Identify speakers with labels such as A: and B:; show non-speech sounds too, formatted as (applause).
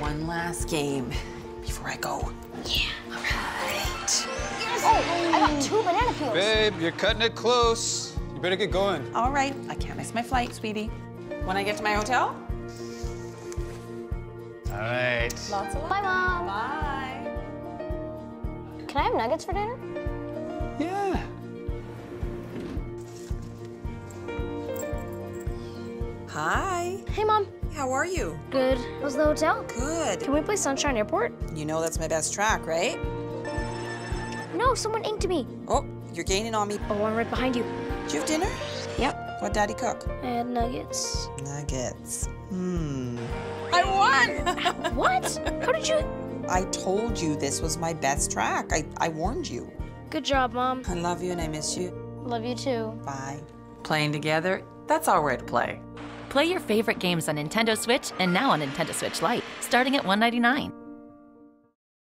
A: One last game before I go.
B: Yeah.
A: All right.
B: Oh, I got two banana peels.
C: Babe, you're cutting it close. You better get going.
A: All right. I can't miss my flight, sweetie. When I get to my hotel?
C: All right.
A: Lots of love.
B: Bye, Mom.
A: Bye.
B: Can I have nuggets for dinner?
C: Yeah.
A: Hi.
B: Hey, Mom.
A: How are you?
B: Good. How's the hotel?
A: Good.
B: Can we play Sunshine Airport?
A: You know that's my best track, right?
B: No, someone inked me.
A: Oh, you're gaining on me.
B: Oh, I'm right behind you.
A: Did you have dinner?
B: Yep.
A: What daddy cook?
B: I had nuggets.
A: Nuggets. Hmm. I won! (laughs)
B: What? How did you?
A: I told you this was my best track. I, I warned you.
B: Good job, Mom.
A: I love you and I miss you.
B: Love you too.
A: Bye.
D: Playing together, that's our way to play.
E: Play your favorite games on Nintendo Switch and now on Nintendo Switch Lite, starting at $199.